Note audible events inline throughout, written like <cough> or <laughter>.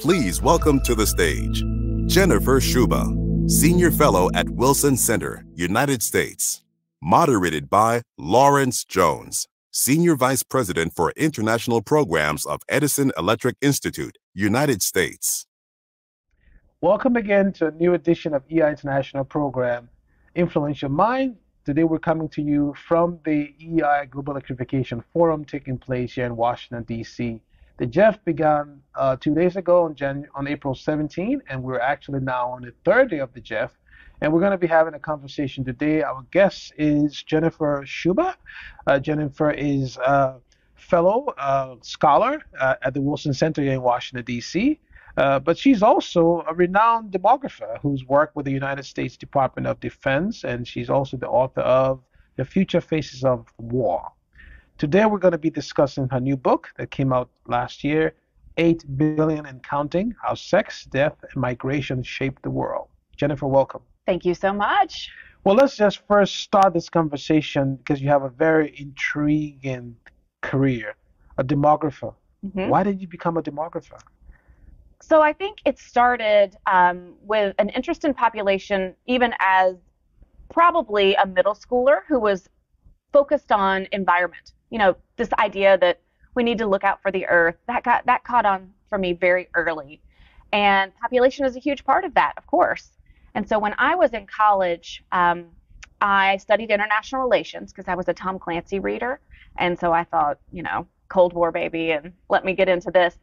Please welcome to the stage Jennifer Sciubba, Senior Fellow at Wilson Center, United States. Moderated by Lawrence Jones, Senior Vice President for International Programs of Edison Electric Institute, United States. Welcome again to a new edition of EEI International Program, Influential Mind. Today we're coming to you from the EEI Global Electrification Forum taking place here in Washington, D.C. The GEF began uh, two days ago on, Jan- on April 17, and we're actually now on the third day of the GEF. And we're going to be having a conversation today. Our guest is Jennifer Sciubba. Uh, Jennifer is a fellow uh, scholar uh, at the Wilson Center here in Washington, D.C. Uh, but she's also a renowned demographer who's worked with the United States Department of Defense, and she's also the author of The Future Faces of War. Today we're going to be discussing her new book that came out last year, 8 Billion and Counting How Sex, Death, and Migration Shaped the World. Jennifer, welcome. Thank you so much. Well, let's just first start this conversation because you have a very intriguing career, a demographer. Mm-hmm. Why did you become a demographer? So I think it started um, with an interest in population, even as probably a middle schooler who was focused on environment you know, this idea that we need to look out for the earth, that got that caught on for me very early. And population is a huge part of that, of course. And so when I was in college, um, I studied international relations because I was a Tom Clancy reader. And so I thought, you know, Cold War baby, and let me get into this.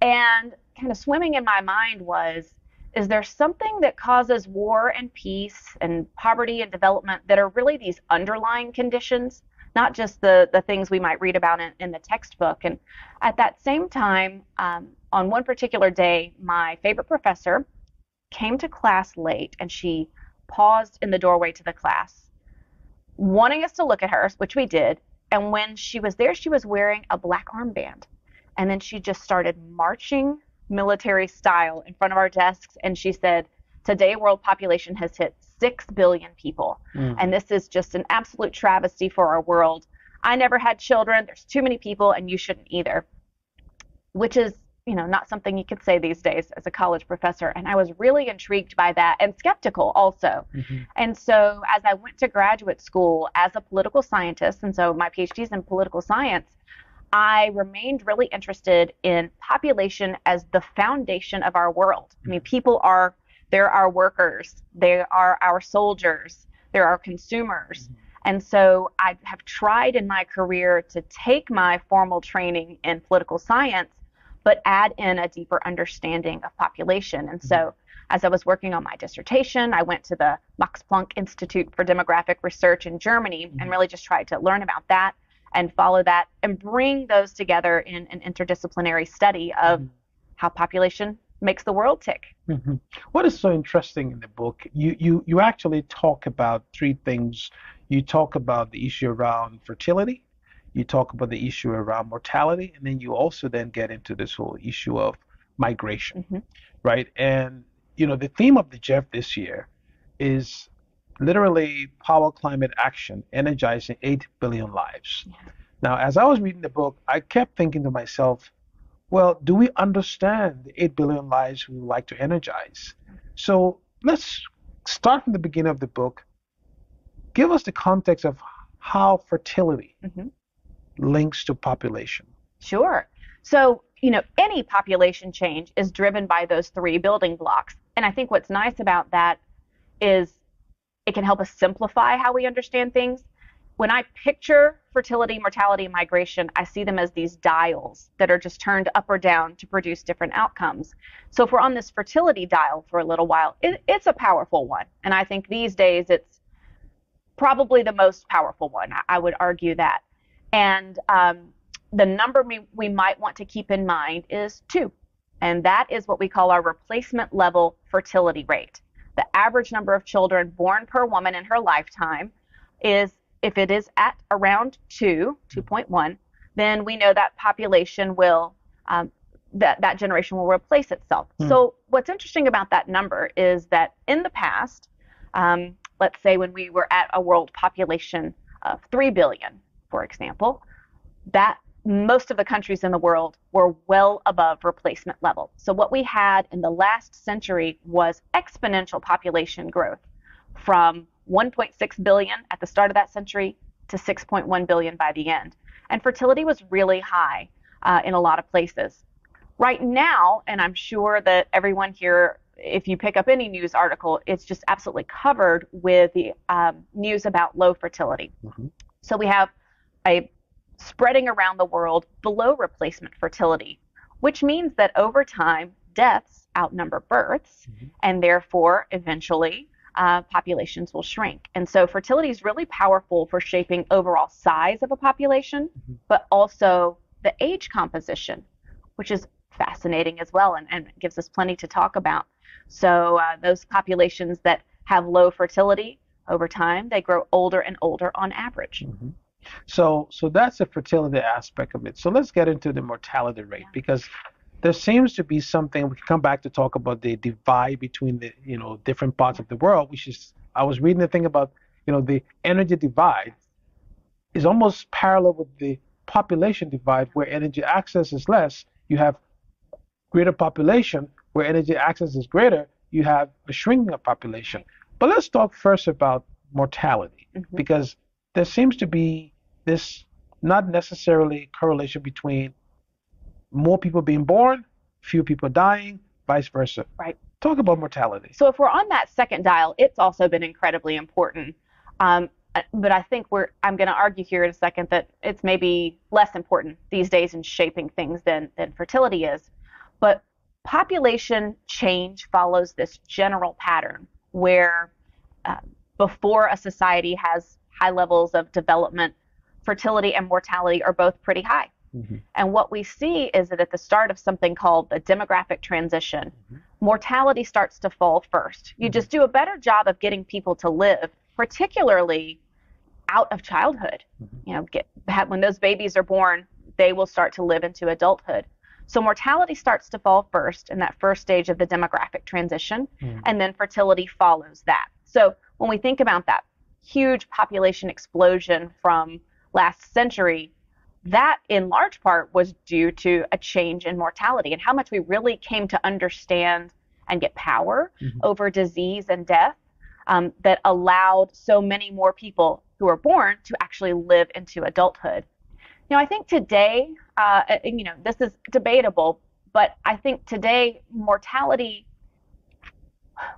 And kind of swimming in my mind was, is there something that causes war and peace and poverty and development that are really these underlying conditions not just the, the things we might read about in, in the textbook. And at that same time, um, on one particular day, my favorite professor came to class late and she paused in the doorway to the class, wanting us to look at her, which we did. And when she was there, she was wearing a black armband. And then she just started marching military style in front of our desks. And she said, Today, world population has hit 6 billion people. Mm. And this is just an absolute travesty for our world. I never had children. There's too many people, and you shouldn't either. Which is, you know, not something you could say these days as a college professor. And I was really intrigued by that and skeptical also. Mm-hmm. And so as I went to graduate school as a political scientist, and so my PhD is in political science, I remained really interested in population as the foundation of our world. I mean, people are there are our workers, they are our soldiers, they're our consumers. Mm-hmm. And so I have tried in my career to take my formal training in political science, but add in a deeper understanding of population. And so mm-hmm. as I was working on my dissertation, I went to the Max Planck Institute for Demographic Research in Germany mm-hmm. and really just tried to learn about that and follow that and bring those together in an interdisciplinary study of mm-hmm. how population makes the world tick. Mm-hmm. What is so interesting in the book? You you you actually talk about three things. You talk about the issue around fertility, you talk about the issue around mortality, and then you also then get into this whole issue of migration, mm-hmm. right? And you know the theme of the GEF this year is literally power climate action energizing 8 billion lives. Yeah. Now, as I was reading the book, I kept thinking to myself, well, do we understand the 8 billion lives we would like to energize? So let's start from the beginning of the book. Give us the context of how fertility mm-hmm. links to population. Sure. So, you know, any population change is driven by those three building blocks. And I think what's nice about that is it can help us simplify how we understand things when I picture fertility, mortality, migration, I see them as these dials that are just turned up or down to produce different outcomes. So if we're on this fertility dial for a little while, it, it's a powerful one. And I think these days it's probably the most powerful one. I, I would argue that. And um, the number we, we might want to keep in mind is two. And that is what we call our replacement level fertility rate. The average number of children born per woman in her lifetime is if it is at around 2, 2.1, then we know that population will, um, that, that generation will replace itself. Hmm. So what's interesting about that number is that in the past, um, let's say when we were at a world population of 3 billion, for example, that most of the countries in the world were well above replacement level. So, what we had in the last century was exponential population growth from 1.6 billion at the start of that century to 6.1 billion by the end. And fertility was really high uh, in a lot of places. Right now, and I'm sure that everyone here, if you pick up any news article, it's just absolutely covered with the um, news about low fertility. Mm-hmm. So we have a spreading around the world below replacement fertility, which means that over time, deaths outnumber births, mm-hmm. and therefore, eventually, uh, populations will shrink. And so, fertility is really powerful for shaping overall size of a population, mm-hmm. but also the age composition, which is fascinating as well and, and gives us plenty to talk about. So, uh, those populations that have low fertility over time, they grow older and older on average. Mm-hmm. So, so that's the fertility aspect of it. So let's get into the mortality rate because there seems to be something we can come back to talk about the divide between the you know different parts of the world. Which is I was reading the thing about you know the energy divide is almost parallel with the population divide where energy access is less. You have greater population where energy access is greater. You have a shrinking of population. But let's talk first about mortality mm-hmm. because there seems to be this not necessarily correlation between more people being born, few people dying, vice versa. Right. Talk about mortality. So if we're on that second dial, it's also been incredibly important. Um, but I think we're I'm going to argue here in a second that it's maybe less important these days in shaping things than than fertility is. But population change follows this general pattern where uh, before a society has high levels of development, fertility and mortality are both pretty high. Mm-hmm. And what we see is that at the start of something called the demographic transition, mm-hmm. mortality starts to fall first. You mm-hmm. just do a better job of getting people to live, particularly out of childhood. Mm-hmm. You know, get, when those babies are born, they will start to live into adulthood. So mortality starts to fall first in that first stage of the demographic transition, mm. and then fertility follows that. So when we think about that huge population explosion from last century, that in large part was due to a change in mortality and how much we really came to understand and get power mm-hmm. over disease and death um, that allowed so many more people who were born to actually live into adulthood. Now, I think today, uh, you know, this is debatable, but I think today mortality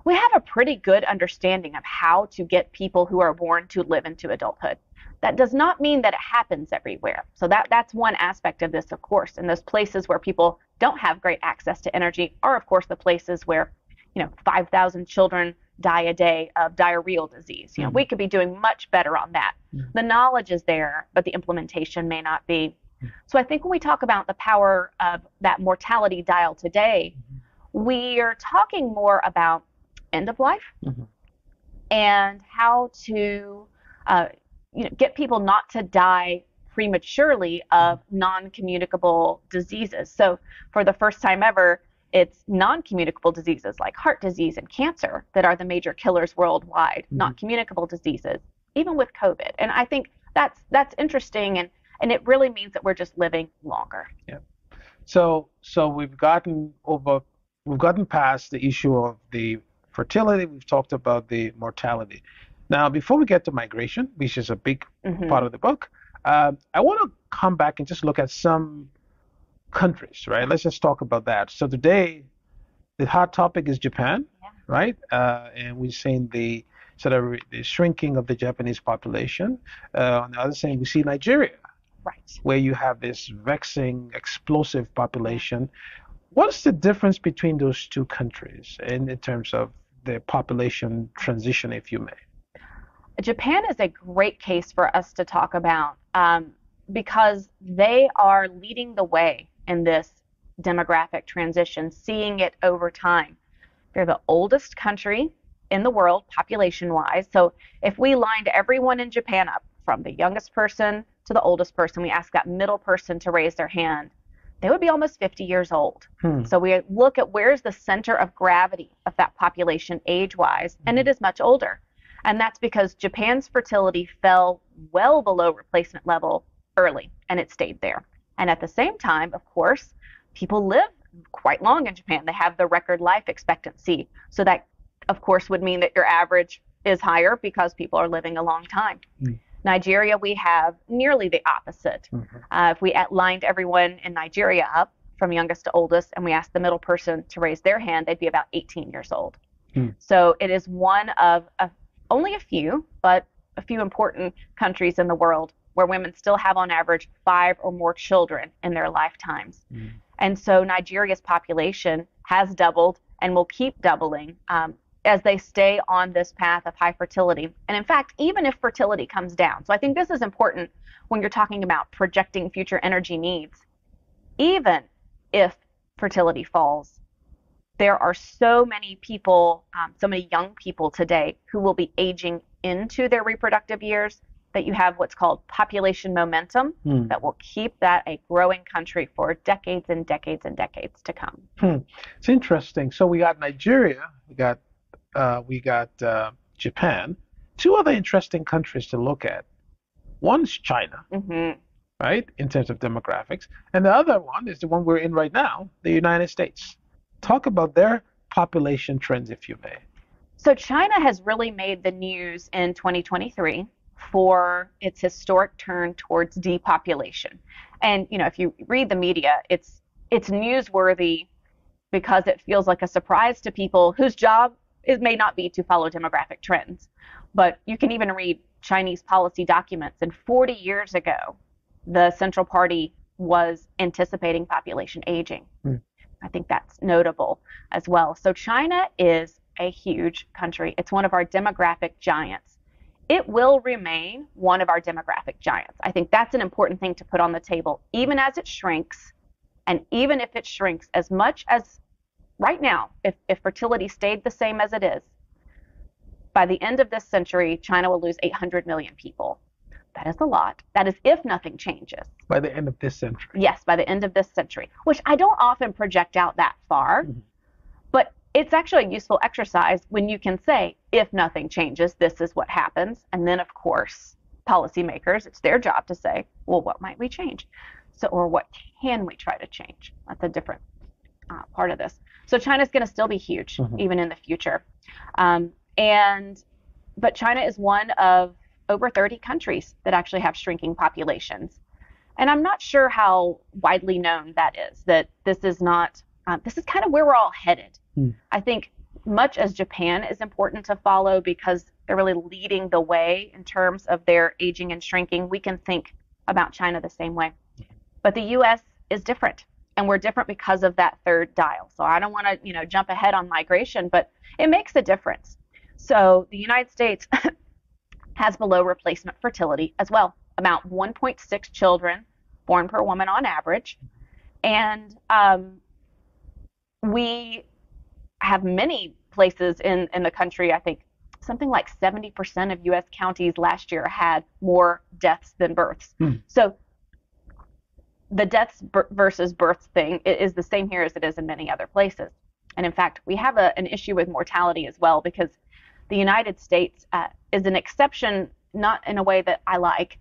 we have a pretty good understanding of how to get people who are born to live into adulthood. That does not mean that it happens everywhere. So that that's one aspect of this, of course. And those places where people don't have great access to energy are, of course, the places where, you know, 5,000 children die a day of diarrheal disease. You know, mm-hmm. we could be doing much better on that. Mm-hmm. The knowledge is there, but the implementation may not be. Mm-hmm. So I think when we talk about the power of that mortality dial today, mm-hmm. we are talking more about end of life mm-hmm. and how to uh, you know, get people not to die prematurely of non-communicable diseases. So for the first time ever, it's non-communicable diseases like heart disease and cancer that are the major killers worldwide, mm-hmm. not communicable diseases, even with COVID. And I think that's that's interesting and and it really means that we're just living longer. Yeah. So so we've gotten over we've gotten past the issue of the fertility, we've talked about the mortality. Now, before we get to migration, which is a big mm-hmm. part of the book, uh, I want to come back and just look at some countries, right? Let's just talk about that. So today, the hot topic is Japan, yeah. right? Uh, and we've seen the sort of the shrinking of the Japanese population. Uh, on the other side, we see Nigeria, right, where you have this vexing, explosive population. What's the difference between those two countries in, in terms of the population transition, if you may? Japan is a great case for us to talk about um, because they are leading the way in this demographic transition, seeing it over time. They're the oldest country in the world, population wise. So if we lined everyone in Japan up from the youngest person to the oldest person, we asked that middle person to raise their hand, they would be almost 50 years old. Hmm. So we look at where's the center of gravity of that population age wise, and it is much older. And that's because Japan's fertility fell well below replacement level early, and it stayed there. And at the same time, of course, people live quite long in Japan. They have the record life expectancy. So that, of course, would mean that your average is higher because people are living a long time. Mm. Nigeria, we have nearly the opposite. Mm-hmm. Uh, if we lined everyone in Nigeria up from youngest to oldest and we asked the middle person to raise their hand, they'd be about 18 years old. Mm. So it is one of a, only a few, but a few important countries in the world where women still have on average five or more children in their lifetimes. Mm. And so Nigeria's population has doubled and will keep doubling um, as they stay on this path of high fertility. And in fact, even if fertility comes down, so I think this is important when you're talking about projecting future energy needs. Even if fertility falls, there are so many people, um, so many young people today who will be aging into their reproductive years that you have what's called population momentum hmm. that will keep that a growing country for decades and decades and decades to come. Hmm. It's interesting. So we got Nigeria, we got uh, we got uh, Japan. Two other interesting countries to look at. One's China, mm-hmm. right, in terms of demographics, and the other one is the one we're in right now, the United States. Talk about their population trends, if you may. So China has really made the news in 2023 for its historic turn towards depopulation. And you know, if you read the media, it's it's newsworthy because it feels like a surprise to people whose job it may not be to follow demographic trends. But you can even read Chinese policy documents. And 40 years ago, the Central Party was anticipating population aging. Mm. I think that's notable as well. So China is a huge country. It's one of our demographic giants. It will remain one of our demographic giants. I think that's an important thing to put on the table, even as it shrinks, and even if it shrinks as much as right now, if, if fertility stayed the same as it is, by the end of this century, China will lose 800 million people. That is a lot. That is if nothing changes. By the end of this century. Yes, by the end of this century, which I don't often project out that far, mm-hmm. but it's actually a useful exercise when you can say, if nothing changes, this is what happens. And then, of course, policymakers, it's their job to say, well, what might we change? So, or what can we try to change? That's a different uh, part of this. So China's going to still be huge mm-hmm. even in the future. Um, and but China is one of over 30 countries that actually have shrinking populations. And I'm not sure how widely known that is. That this is not. Um, this is kind of where we're all headed. Mm. I think much as Japan is important to follow because they're really leading the way in terms of their aging and shrinking, we can think about China the same way. But the U.S. is different and we're different because of that third dial. So I don't want to, you know, jump ahead on migration, but it makes a difference. So the United States <laughs> has below replacement fertility as well, about 1.6 children born per woman on average, and um, we have many places in in the country. I think something like 70% of U.S. counties last year had more deaths than births. Hmm. So the deaths versus births thing is the same here as it is in many other places. And in fact, we have a, an issue with mortality as well because the United States uh, is an exception, not in a way that I like,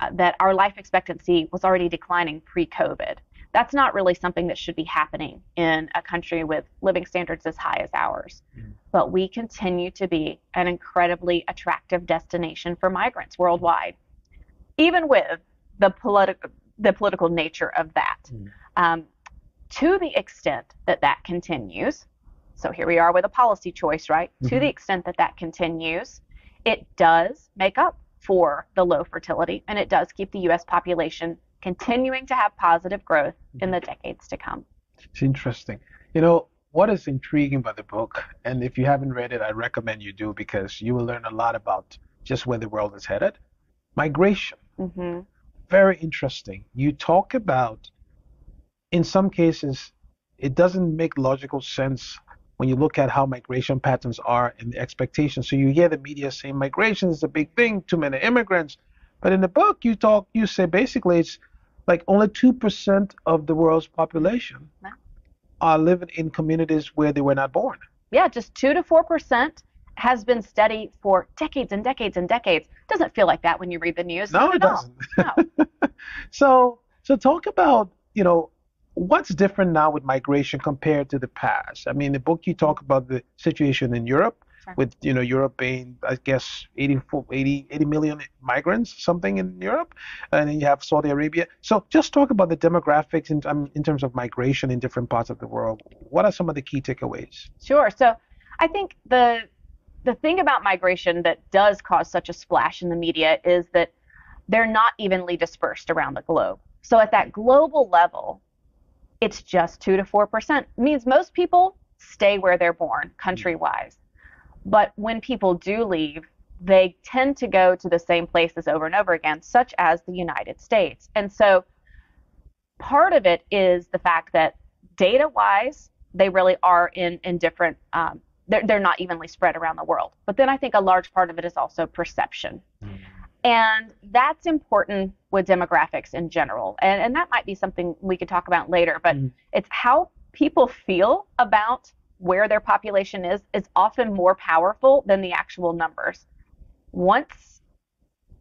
uh, that our life expectancy was already declining pre COVID. That's not really something that should be happening in a country with living standards as high as ours. Mm. But we continue to be an incredibly attractive destination for migrants worldwide, even with the political the political nature of that. Mm. Um, to the extent that that continues, so here we are with a policy choice, right? Mm-hmm. To the extent that that continues, it does make up for the low fertility and it does keep the U.S. population continuing to have positive growth in the decades to come. It's interesting. You know, what is intriguing about the book, and if you haven't read it, I recommend you do because you will learn a lot about just where the world is headed. Migration. Mm-hmm very interesting. You talk about, in some cases, it doesn't make logical sense when you look at how migration patterns are and the expectations. So you hear the media saying migration is a big thing, too many immigrants. But in the book, you talk, you say basically it's like only 2% of the world's population are living in communities where they were not born. Yeah, just 2 to 4% has been steady for decades and decades and decades. Doesn't feel like that when you read the news. No, it doesn't. No. <laughs> so So talk about, you know, what's different now with migration compared to the past? I mean, the book you talk about the situation in Europe sure. with, you know, Europe being, I guess, 80, 80, 80 million migrants, something in Europe, and then you have Saudi Arabia. So just talk about the demographics in, um, in terms of migration in different parts of the world. What are some of the key takeaways? Sure. So I think the the thing about migration that does cause such a splash in the media is that they're not evenly dispersed around the globe. So at that global level, it's just 2 to 4%. It means most people stay where they're born country wise. But when people do leave, they tend to go to the same places over and over again, such as the United States. And so part of it is the fact that data wise, they really are in, in different um, they're, they're not evenly spread around the world. But then I think a large part of it is also perception. Mm. And that's important with demographics in general. And, and that might be something we could talk about later, but mm. it's how people feel about where their population is is often more powerful than the actual numbers. Once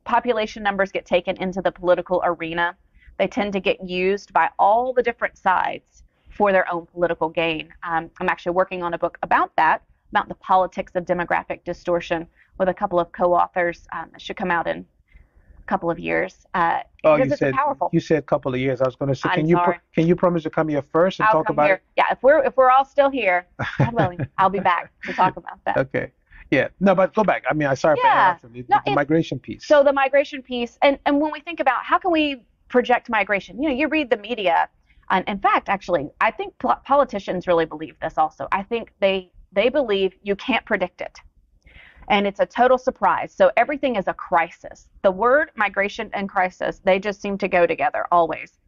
population numbers get taken into the political arena, they tend to get used by all the different sides for their own political gain. Um, I'm actually working on a book about that about the politics of demographic distortion with a couple of co-authors um, that should come out in couple of years. Uh, oh, you said powerful. you said a couple of years. I was going to say, I'm can sorry. you can you promise to come here first and I'll talk about here. it? Yeah, if we're if we're all still here, God <laughs> willing, I'll be back to talk about that. Okay. Yeah. No, but go back. I mean, I sorry yeah. for the, no, the migration piece. So the migration piece, and and when we think about how can we project migration, you know, you read the media. And in fact, actually, I think politicians really believe this also. I think they they believe you can't predict it. And it's a total surprise. So everything is a crisis. The word migration and crisis, they just seem to go together always.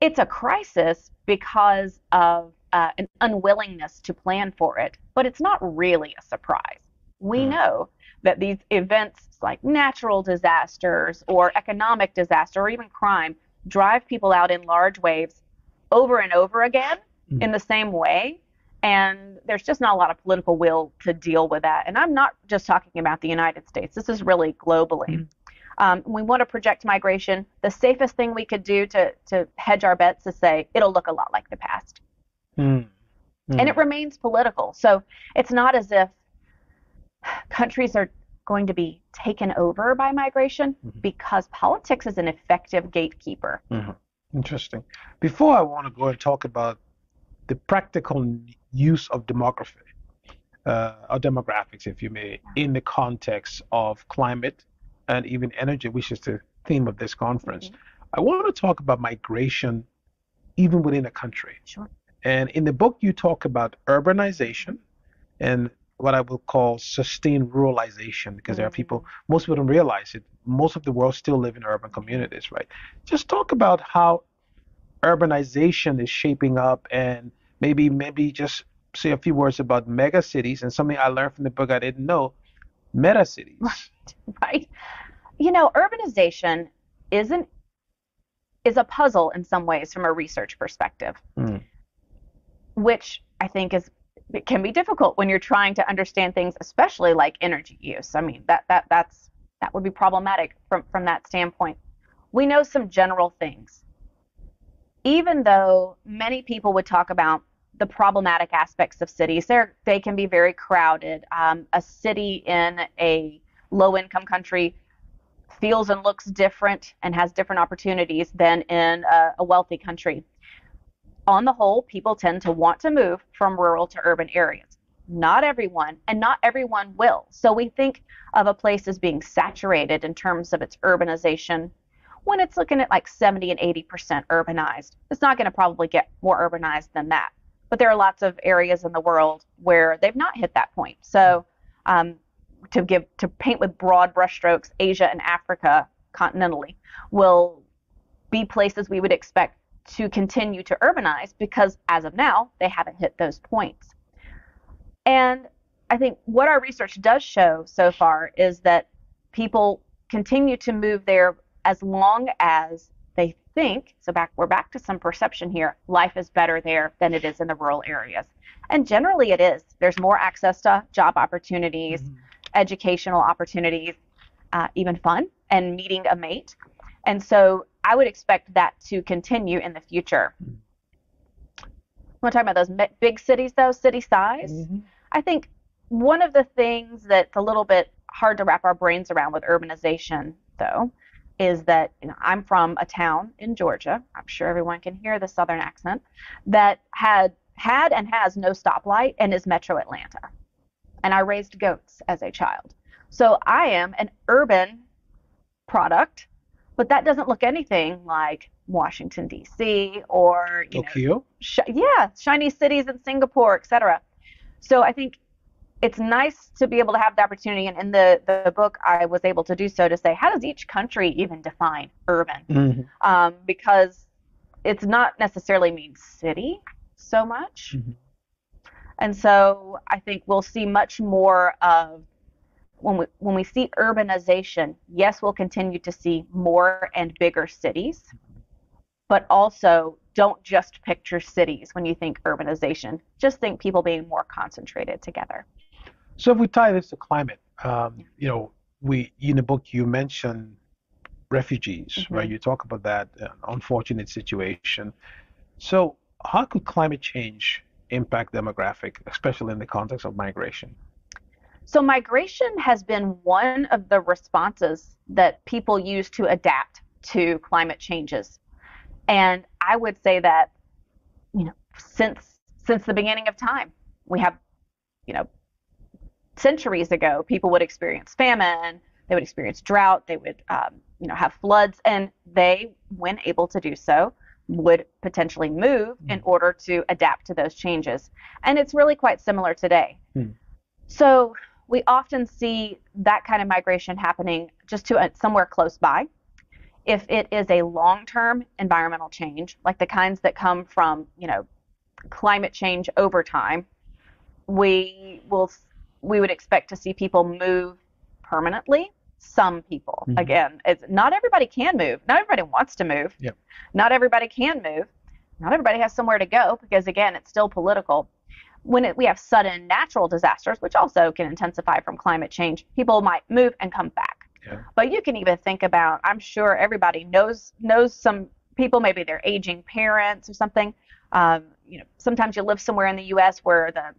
It's a crisis because of uh, an unwillingness to plan for it, but it's not really a surprise. We hmm. know that these events like natural disasters or economic disaster or even crime drive people out in large waves over and over again mm. in the same way and there's just not a lot of political will to deal with that. And I'm not just talking about the United States, this is really globally. Mm-hmm. Um, we want to project migration. The safest thing we could do to, to hedge our bets is say it'll look a lot like the past. Mm-hmm. And it remains political. So it's not as if countries are going to be taken over by migration mm-hmm. because politics is an effective gatekeeper. Mm-hmm. Interesting. Before I want to go and talk about the practical use of demography uh, or demographics, if you may, in the context of climate and even energy, which is the theme of this conference. Mm-hmm. I want to talk about migration even within a country. Sure. And in the book, you talk about urbanization and what I will call sustained ruralization, because mm-hmm. there are people, mm-hmm. most people don't realize it. Most of the world still live in urban communities, right? Just talk about how urbanization is shaping up and maybe maybe just say a few words about mega cities and something I learned from the book I didn't know, meta cities. Right. <laughs> Right. You know, urbanization isn't is a puzzle in some ways from a research perspective. Mm. Which I think is it can be difficult when you're trying to understand things, especially like energy use. I mean, that that that's that would be problematic from from that standpoint. We know some general things. Even though many people would talk about the problematic aspects of cities. they they can be very crowded. Um, a city in a low income country feels and looks different and has different opportunities than in a, a wealthy country. On the whole, people tend to want to move from rural to urban areas. Not everyone, and not everyone will. So we think of a place as being saturated in terms of its urbanization when it's looking at like 70 and 80% urbanized. It's not going to probably get more urbanized than that but there are lots of areas in the world where they've not hit that point. So um, to give to paint with broad brushstrokes, Asia and Africa continentally will be places we would expect to continue to urbanize because as of now they haven't hit those points. And I think what our research does show so far is that people continue to move there as long as think, so back we're back to some perception here, life is better there than it is in the rural areas. And generally it is. There's more access to job opportunities, mm-hmm. educational opportunities, uh, even fun and meeting a mate. And so I would expect that to continue in the future. Mm. Want to talk about those big cities, though, city size? Mm-hmm. I think one of the things that's a little bit hard to wrap our brains around with urbanization, though, is that you know, I'm from a town in Georgia. I'm sure everyone can hear the southern accent that had had and has no stoplight and is Metro Atlanta. And I raised goats as a child. So I am an urban product, but that doesn't look anything like Washington D.C. or you Tokyo. know, sh- yeah, shiny cities in Singapore, etc. So I think it's nice to be able to have the opportunity, and in the the book, I was able to do so to say, how does each country even define urban? Mm-hmm. Um, because it's not necessarily mean city so much. Mm-hmm. And so I think we'll see much more of when we when we see urbanization, yes, we'll continue to see more and bigger cities, but also don't just picture cities when you think urbanization. Just think people being more concentrated together. So if we tie this to climate, um, you know, we in the book you mention refugees, mm-hmm. right? You talk about that uh, unfortunate situation. So how could climate change impact demographic, especially in the context of migration? So migration has been one of the responses that people use to adapt to climate changes. And I would say that, you know, since since the beginning of time, we have, you know, centuries ago, people would experience famine, they would experience drought, they would, um, you know, have floods, and they, when able to do so, would potentially move mm. in order to adapt to those changes. And it's really quite similar today. Mm. So we often see that kind of migration happening just to a, somewhere close by. If it is a long-term environmental change, like the kinds that come from, you know, climate change over time, we will we would expect to see people move permanently. Some people, mm-hmm. again, it's not everybody can move. Not everybody wants to move. Yep. Not everybody can move. Not everybody has somewhere to go because, again, it's still political when it, we have sudden natural disasters, which also can intensify from climate change, people might move and come back. Yeah. But you can even think about, I'm sure everybody knows knows some people, maybe they're aging parents or something. Um, you know, sometimes you live somewhere in the U.S. where the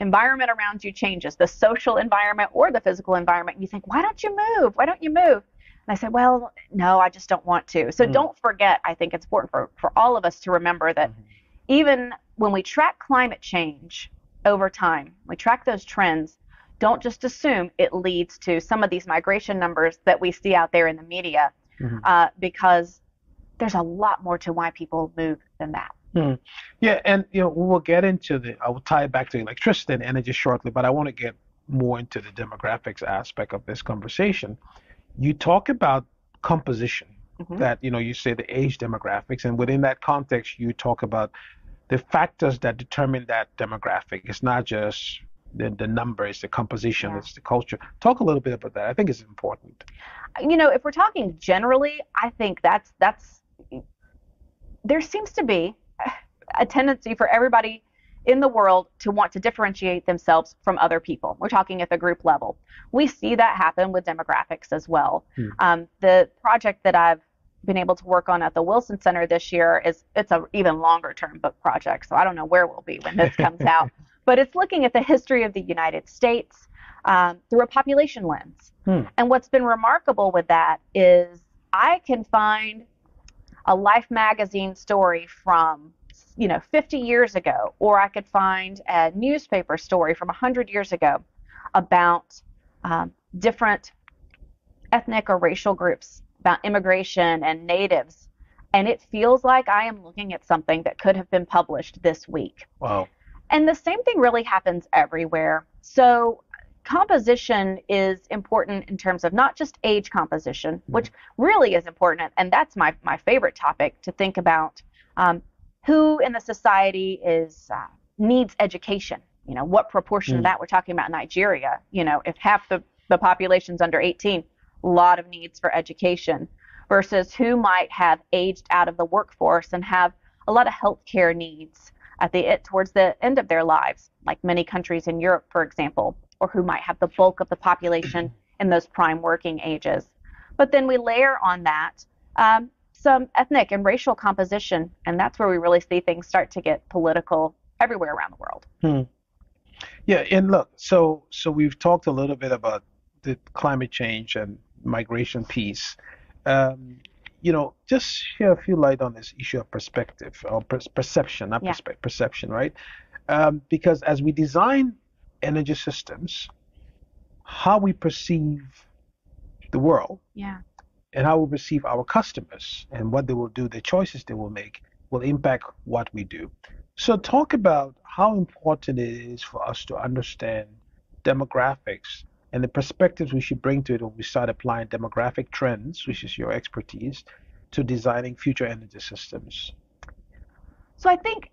environment around you changes, the social environment or the physical environment. You think, why don't you move? Why don't you move? And I said, well, no, I just don't want to. So mm. don't forget, I think it's important for, for all of us to remember that mm-hmm. even when we track climate change over time, we track those trends, don't just assume it leads to some of these migration numbers that we see out there in the media, mm-hmm. uh, because there's a lot more to why people move than that. Hmm. Yeah, and you know we'll get into the. I will tie it back to electricity and energy shortly, but I want to get more into the demographics aspect of this conversation. You talk about composition. Mm-hmm. That you know you say the age demographics, and within that context, you talk about the factors that determine that demographic. It's not just the, the number, it's the composition, yeah. it's the culture. Talk a little bit about that. I think it's important. You know, if we're talking generally, I think that's that's there seems to be a tendency for everybody in the world to want to differentiate themselves from other people. We're talking at the group level. We see that happen with demographics as well. Hmm. Um, the project that I've been able to work on at the Wilson Center this year is it's a even longer term book project. So I don't know where we'll be when this comes out, <laughs> but it's looking at the history of the United States um, through a population lens. Hmm. And what's been remarkable with that is I can find a Life magazine story from you know 50 years ago, or I could find a newspaper story from 100 years ago about um, different ethnic or racial groups about immigration and natives, and it feels like I am looking at something that could have been published this week. Wow. And the same thing really happens everywhere. So composition is important in terms of not just age composition, mm-hmm. which really is important, and that's my, my favorite topic to think about. Um, who in the society is uh, needs education? You know, what proportion mm. of that we're talking about Nigeria? You know, if half the, the population's under 18, a lot of needs for education versus who might have aged out of the workforce and have a lot of healthcare needs at the towards the end of their lives, like many countries in Europe, for example, or who might have the bulk of the population in those prime working ages. But then we layer on that um, some ethnic and racial composition, and that's where we really see things start to get political everywhere around the world. Hmm. Yeah, and look, so so we've talked a little bit about the climate change and migration piece. Um, you know, just share a few light on this issue of perspective or per- perception, not Yeah. perspe- perception, right? Um, because as we design energy systems, how we perceive the world Yeah. And how we perceive our customers and what they will do, the choices they will make, will impact what we do. So, talk about how important it is for us to understand demographics and the perspectives we should bring to it when we start applying demographic trends, which is your expertise, to designing future energy systems. So I think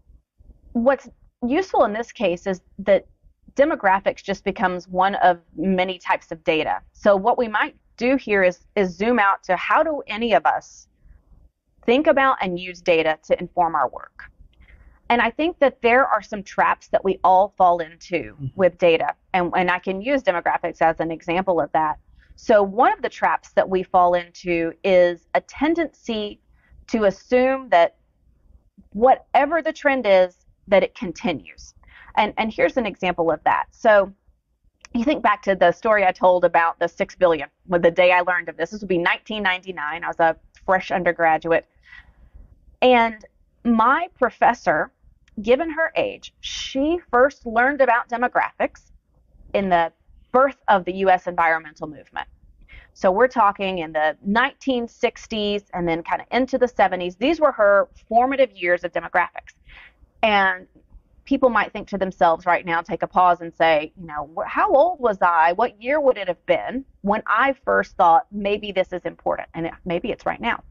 what's useful in this case is that demographics just becomes one of many types of data. So what we might do here is is zoom out to how do any of us think about and use data to inform our work. And I think that there are some traps that we all fall into Mhm. with data. And, and I can use demographics as an example of that. So, one of the traps that we fall into is a tendency to assume that whatever the trend is, that it continues. And, and here's an example of that. So, you think back to the story I told about the six billion, with the day I learned of this. This would be 1999. I was a fresh undergraduate. And my professor, given her age, she first learned about demographics in the birth of the U.S. environmental movement. So we're talking in the 1960s and then kind of into the 70s. These were her formative years of demographics. And people might think to themselves right now, take a pause and say, you know, how old was I? What year would it have been when I first thought maybe this is important? And it, maybe it's right now.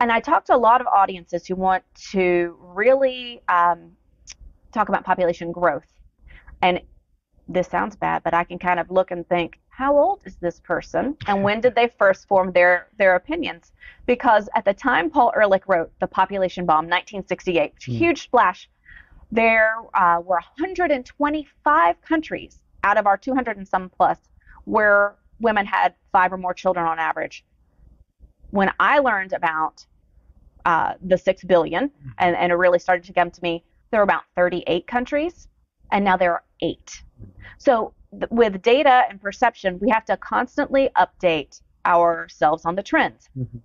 And I talk to a lot of audiences who want to really um, talk about population growth. And this sounds bad, but I can kind of look and think, how old is this person, and when did they first form their their opinions? Because at the time Paul Ehrlich wrote *The Population Bomb*, 1968, Hmm. huge splash. There uh, were 125 countries out of our 200 and some plus where women had five or more children on average. When I learned about uh, the six billion, and, and it really started to come to me, there were about 38 countries, and now there are eight. So th- with data and perception, we have to constantly update ourselves on the trends. Mhm.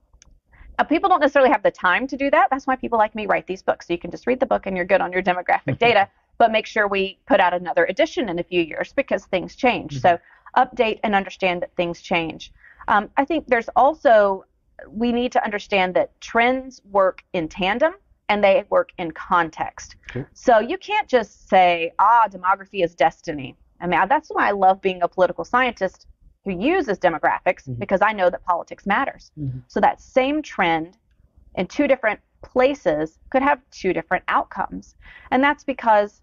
Uh, people don't necessarily have the time to do that. That's why people like me write these books. So you can just read the book and you're good on your demographic <laughs> data, but make sure we put out another edition in a few years because things change. So update and understand that things change. Um, I think there's also, we need to understand that trends work in tandem and they work in context. Okay. So you can't just say, ah, demography is destiny. I mean, that's why I love being a political scientist who uses demographics Mhm. because I know that politics matters. Mhm. So that same trend in two different places could have two different outcomes. And that's because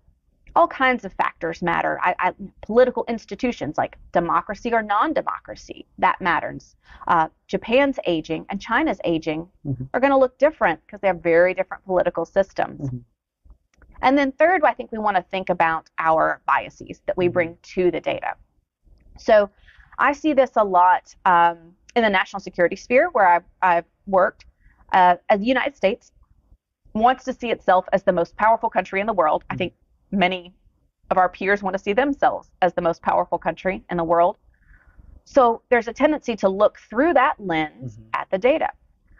all kinds of factors matter. I, I, political institutions like democracy or non democracy, that matters. Uh, Japan's aging and China's aging Mhm. are going to look different because they have very different political systems. Mhm. And then, third, I think we want to think about our biases that we Mhm. bring to the data. So, I see this a lot um, in the national security sphere where I've, I've worked. Uh, as the United States wants to see itself as the most powerful country in the world. I think many of our peers want to see themselves as the most powerful country in the world. So there's a tendency to look through that lens Mhm. at the data.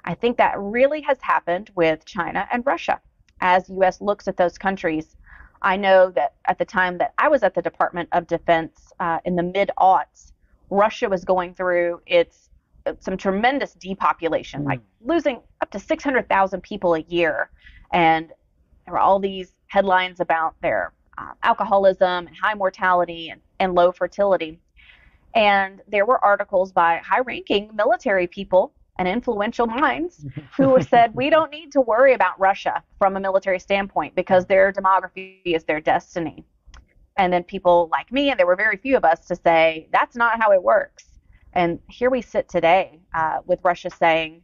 I think that really has happened with China and Russia. As U.S. looks at those countries, I know that at the time that I was at the Department of Defense uh, in the mid aughts, Russia was going through its some tremendous depopulation, like losing up to 600,000 people a year, and there were all these headlines about their uh, alcoholism and high mortality and, and low fertility. And there were articles by high ranking military people and influential minds <laughs> who said, we don't need to worry about Russia from a military standpoint because their demography is their destiny. And then people like me, and there were very few of us, to say, that's not how it works. And here we sit today uh, with Russia saying,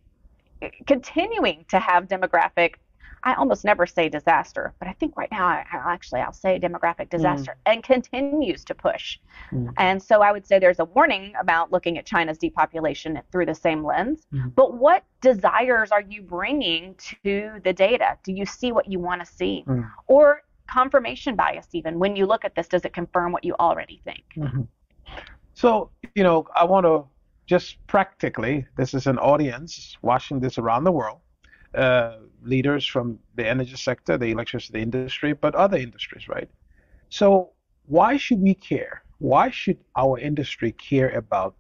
continuing to have demographic I almost never say disaster, but I think right now I, I actually I'll say demographic disaster mm. and continues to push. Mm. And so I would say there's a warning about looking at China's depopulation through the same lens. Mm. But what desires are you bringing to the data? Do you see what you want to see? Mm. Or confirmation bias even when you look at this does it confirm what you already think? Mm-hmm. So, you know, I want to just practically, this is an audience watching this around the world uh, leaders from the energy sector, the electricity industry, but other industries, right? So why should we care? Why should our industry care about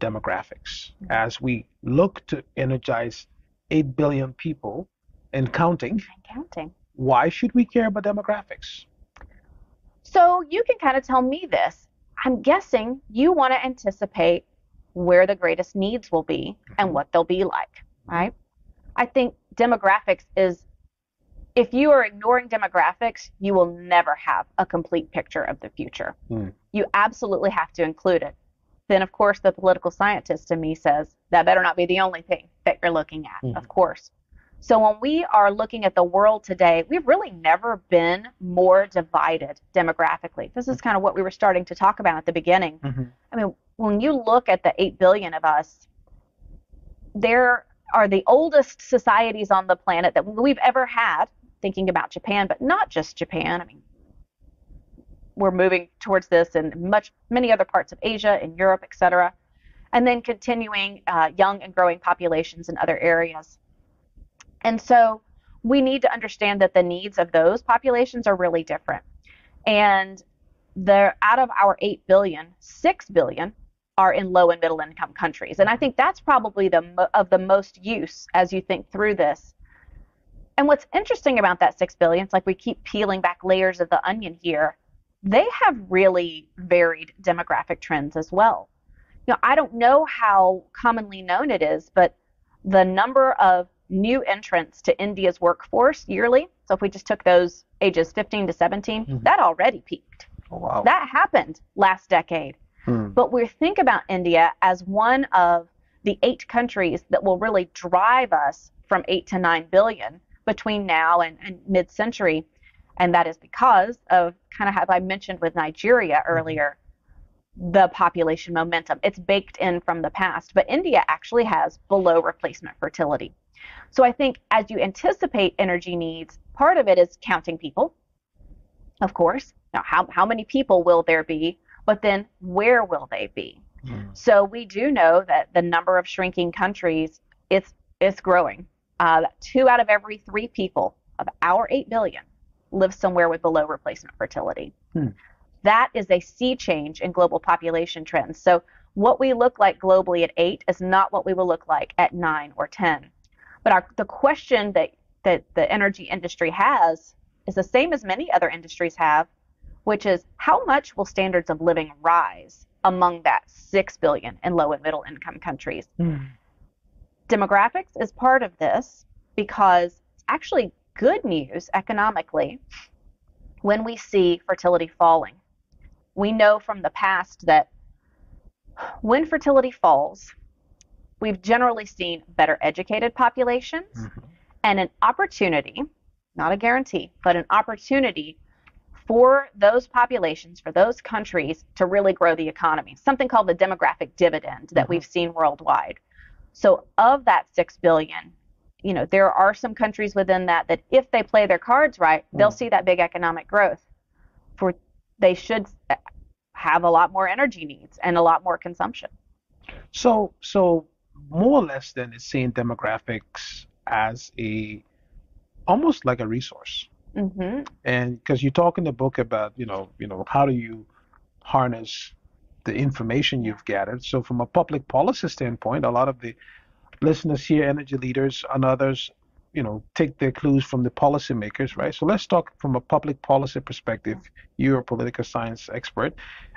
demographics as we look to energize 8 billion people and counting? And counting. Why should we care about demographics? So you can kind of tell me this. I'm guessing you want to anticipate where the greatest needs will be and mm-hmm. what they'll be like, right? I think demographics is if you are ignoring demographics, you will never have a complete picture of the future. Mm. You absolutely have to include it. Then, of course, the political scientist in me says that better not be the only thing that you're looking at, mm. of course. So, when we are looking at the world today, we've really never been more divided demographically. This is kind of what we were starting to talk about at the beginning. Mm-hmm. I mean, when you look at the 8 billion of us, there are the oldest societies on the planet that we've ever had, thinking about Japan, but not just Japan. I mean, we're moving towards this in much many other parts of Asia, in Europe, et cetera, and then continuing uh, young and growing populations in other areas. And so we need to understand that the needs of those populations are really different. And they're out of our 8 billion, 6 billion are in low and middle income countries. And I think that's probably the of the most use as you think through this. And what's interesting about that 6 billion, it's like we keep peeling back layers of the onion here. They have really varied demographic trends as well. You know, I don't know how commonly known it is, but the number of new entrants to India's workforce yearly, so if we just took those ages 15 to 17, mm-hmm. that already peaked. Oh, wow. That happened last decade. Hmm. But we think about India as one of the eight countries that will really drive us from 8 to 9 billion between now and, and mid century. And that is because of kind of, as I mentioned with Nigeria hmm. earlier, the population momentum. It's baked in from the past. But India actually has below replacement fertility. So I think as you anticipate energy needs, part of it is counting people, of course. Now, how, how many people will there be? but then where will they be? Mm. So we do know that the number of shrinking countries it's it's growing. Uh, two out of every three people of our eight billion live somewhere with below replacement fertility. Mm. That is a sea change in global population trends. So what we look like globally at eight is not what we will look like at nine or ten. But our, the question that that the energy industry has is the same as many other industries have, which is how much will standards of living rise among that 6 billion in low and middle income countries? Mm. Demographics is part of this because it's actually good news economically when we see fertility falling. We know from the past that when fertility falls, we've generally seen better educated populations mm-hmm. and an opportunity, not a guarantee, but an opportunity for those populations, for those countries to really grow the economy, something called the demographic dividend that mm-hmm. we've seen worldwide. So, of that 6 billion, you know, there are some countries within that that if they play their cards right, they'll mm. see that big economic growth. For they should have a lot more energy needs and a lot more consumption. So, so more or less, then it's seeing demographics as a almost like a resource Mm-hmm. And because you talk in the book about, you know, you know, how do you harness the information you've gathered? So from a public policy standpoint, a lot of the listeners here, energy leaders and others, you know, take their clues from the policymakers, right? So let's talk from a public policy perspective. You're a political science expert.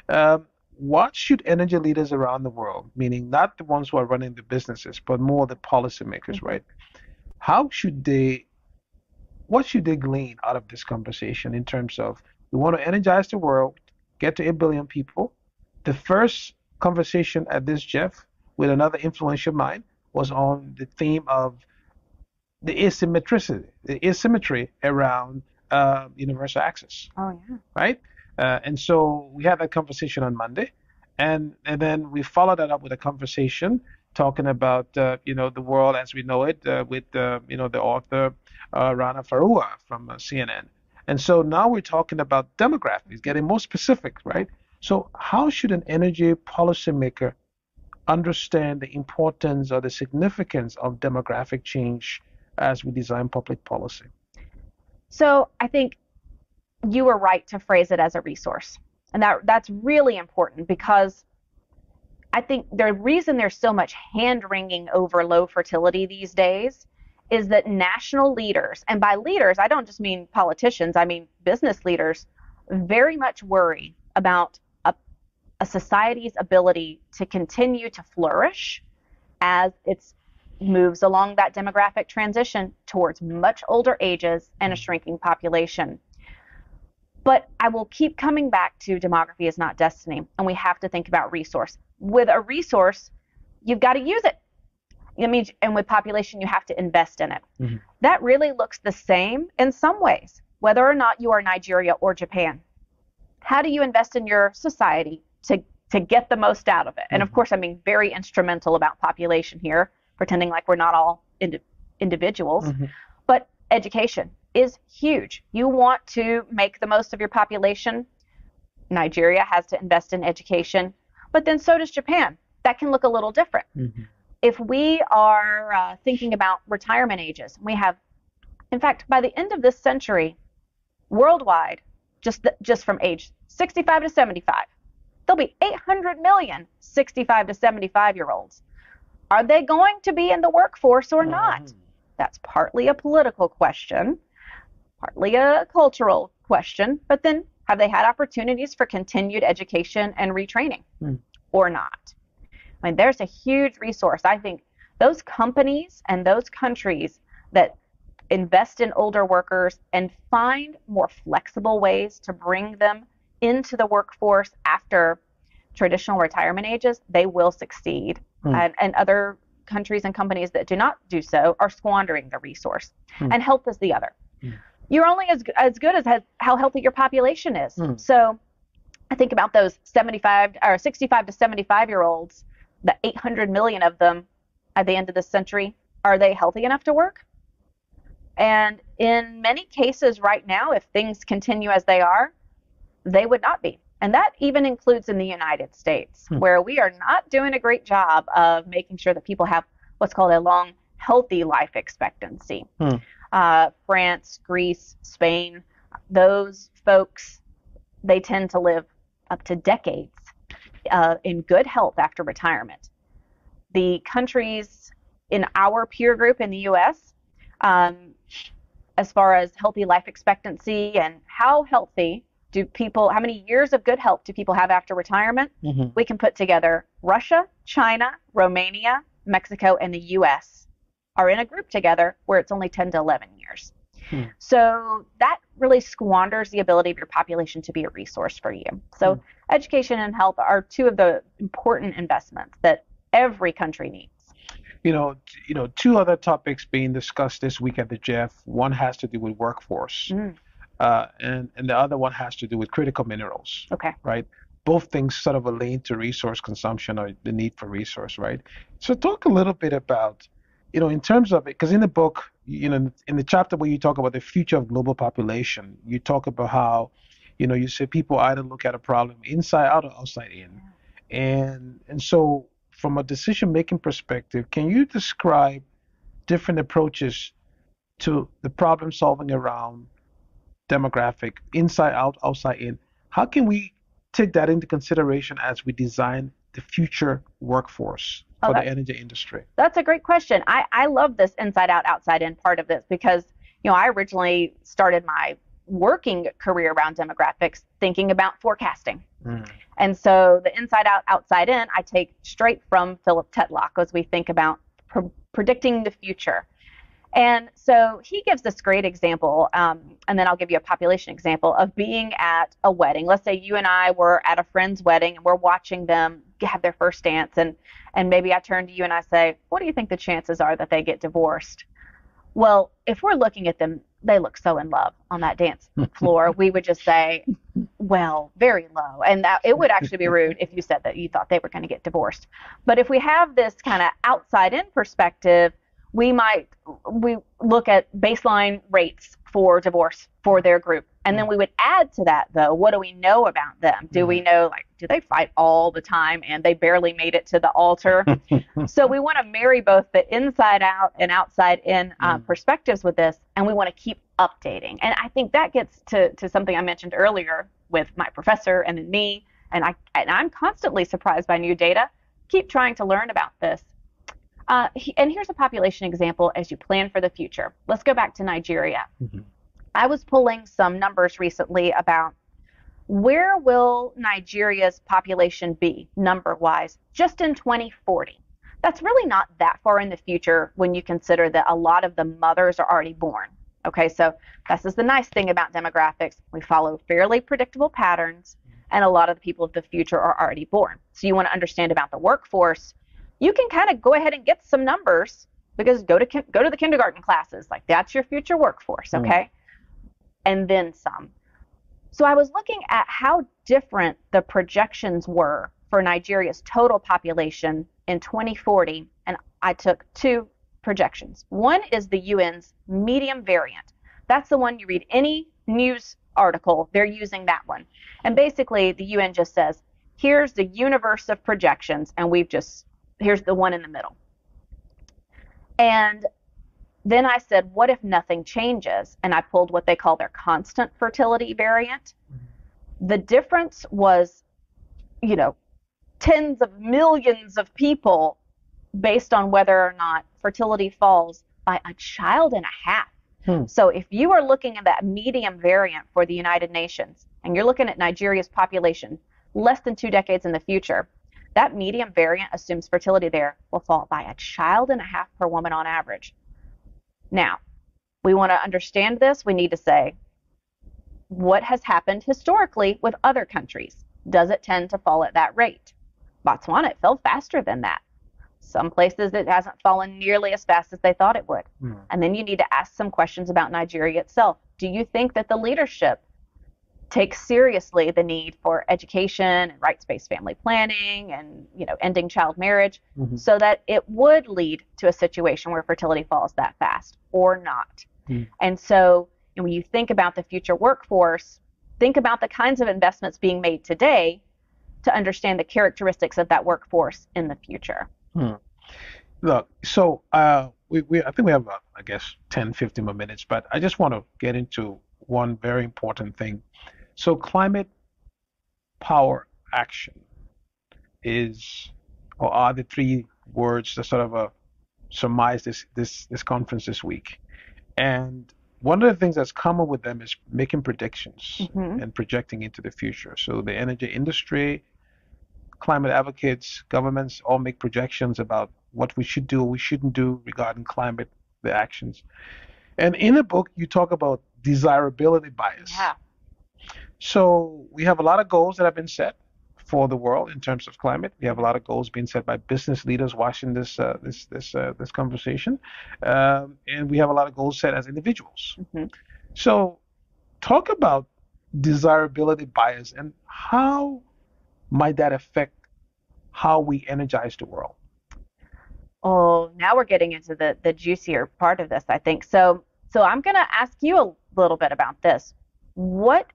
Um, what should energy leaders around the world, meaning not the ones who are running the businesses, but more the policymakers, mm-hmm. right? How should they what should they glean out of this conversation in terms of we want to energize the world, get to 8 billion people? The first conversation at this, GEF, with another influential mind was on the theme of the asymmetry, the asymmetry around uh, universal access. Oh yeah. Right. Uh, and so we had that conversation on Monday, and and then we followed that up with a conversation talking about uh, you know the world as we know it uh, with uh, you know the author uh, Rana Foroohar from CNN. And so now we're talking about demographics, getting more specific, right? So how should an energy policymaker understand the importance or the significance of demographic change as we design public policy? So I think you were right to phrase it as a resource. And that that's really important because I think the reason there's so much hand wringing over low fertility these days is that national leaders, and by leaders, I don't just mean politicians, I mean business leaders, very much worry about a, a society's ability to continue to flourish as it moves along that demographic transition towards much older ages and a shrinking population. But I will keep coming back to demography is not destiny, and we have to think about resource. With a resource, you've got to use it. I mean, and with population, you have to invest in it. Mm-hmm. That really looks the same in some ways, whether or not you are Nigeria or Japan. How do you invest in your society to to get the most out of it? Mm-hmm. And of mm-hmm. course, I'm being very instrumental about population here, pretending like we're not all indi- individuals. Mm-hmm. But education is huge. You want to make the most of your population. Nigeria has to invest in education, but then so does Japan. That can look a little different. Mm-hmm if we are uh, thinking about retirement ages, we have, in fact, by the end of this century, worldwide, just the, just from age 65 to 75, there'll be 800 million 65 to 75 year olds. Are they going to be in the workforce or not? Mm. That's partly a political question, partly a cultural question, but then have they had opportunities for continued education and retraining mm. or not? I mean, there's a huge resource. I think those companies and those countries that invest in older workers and find more flexible ways to bring them into the workforce after traditional retirement ages, they will succeed. Mm. And, and, other countries and companies that do not do so are squandering the resource. Mm. And health is the other. Mm. You're only as, as good as has, how healthy your population is. Hmm. So I think about those 75 or 65 to 75 year olds the 800 million of them at the end of this century, are they healthy enough to work? And in many cases right now, if things continue as they are, they would not be. And that even includes in the United States, hmm. where we are not doing a great job of making sure that people have what's called a long, healthy life expectancy. Hmm. Uh, France, Greece, Spain, those folks, they tend to live up to decades uh, in good health after retirement. The countries in our peer group in the U.S., um, as far as healthy life expectancy and how healthy do people, how many years of good health do people have after retirement? Mm-hmm. We can put together Russia, China, Romania, Mexico, and the U.S. are in a group together where it's only 10 to 11 years. Hmm. So that really squanders the ability of your population to be a resource for you. So hmm. education and health are two of the important investments that every country needs. You know, you know, two other topics being discussed this week at the GEF. One has to do with workforce, mm. uh, and and the other one has to do with critical minerals. Okay. Right. Both things sort of relate to resource consumption or the need for resource, right? So talk a little bit about you know, in terms of it, because in the book, you know, in the chapter where you talk about the future of global population, you talk about how, you know, you say people either look at a problem inside out or outside in, and and so from a decision making perspective, can you describe different approaches to the problem solving around demographic, inside out, outside in? How can we take that into consideration as we design the future workforce? for the energy industry? That's a great question. I, I love this inside out, outside in part of this because, you know, I originally started my working career around demographics thinking about forecasting. Mm. And so the inside out, outside in, I take straight from Philip Tetlock as we think about pre- predicting the future. And so he gives this great example, um, and then I'll give you a population example of being at a wedding. Let's say you and I were at a friend's wedding and we're watching them have their first dance, and and maybe I turn to you and I say, "What do you think the chances are that they get divorced?" Well, if we're looking at them, they look so in love on that dance <laughs> floor. we would just say, well, very low. And that it would actually be rude if you said that you thought they were going to get divorced. But if we have this kind of outside in perspective, we might we look at baseline rates for divorce for their group. And then we would add to that though what do we know about them? Do we know like do they fight all the time and they barely made it to the altar? <laughs> So we want to marry both the inside out and outside in uh, perspectives with this and we want to keep updating. And i think that gets to, to something i mentioned earlier with my professor and then me and i and i'm constantly surprised by new data. Keep trying to learn about this uh, and here's a population example as you plan for the future. Let's go back to Nigeria. Mm-hmm. I was pulling some numbers recently about where will Nigeria's population be number wise just in 2040. That's really not that far in the future when you consider that a lot of the mothers are already born. Okay, so this is the nice thing about demographics. We follow fairly predictable patterns, and a lot of the people of the future are already born. So you want to understand about the workforce you can kind of go ahead and get some numbers because go to go to the kindergarten classes like that's your future workforce mm. okay mm. and then some so i was looking at how different the projections were for nigeria's total population in 2040 and i took two projections one is the un's medium variant that's the one you read any news article they're using that one and basically the un just says here's the universe of projections and we've just here's the one in the middle. And then I said, what if nothing changes? And I pulled what they call their constant fertility variant. Mm-hmm. The difference was, you know, tens of millions of people based on whether or not fertility falls by a child and a half. Hmm. So if you are looking at that medium variant for the United Nations and you're looking at Nigeria's population less than two decades in the future, that medium variant assumes fertility there will fall by a child and a half per woman on average. Now, we want to understand this. We need to say, what has happened historically with other countries? Does it tend to fall at that rate? Botswana, it fell faster than that. Some places it hasn't fallen nearly as fast as they thought it would. Mm. And then you need to ask some questions about Nigeria itself. Do you think that the leadership take seriously the need for education and rights-based family planning and you know ending child marriage mm-hmm. so that it would lead to a situation where fertility falls that fast or not mm. and so when you think about the future workforce think about the kinds of investments being made today to understand the characteristics of that workforce in the future hmm. look so uh, we, we, I think we have, uh, I guess, 10, 15 more minutes, but I just want to get into one very important thing so climate power action is or are the three words that sort of uh, surmise this this this conference this week. And one of the things that's common with them is making predictions mm-hmm. and projecting into the future. So the energy industry, climate advocates, governments all make projections about what we should do or we shouldn't do regarding climate, the actions. And in the book, you talk about desirability bias. Yeah. So we have a lot of goals that have been set for the world in terms of climate. We have a lot of goals being set by business leaders watching this uh, this this uh, this conversation, um, and we have a lot of goals set as individuals. Mm-hmm. So, talk about desirability bias and how might that affect how we energize the world. Oh, now we're getting into the the juicier part of this, I think. So, so I'm going to ask you a little bit about this. What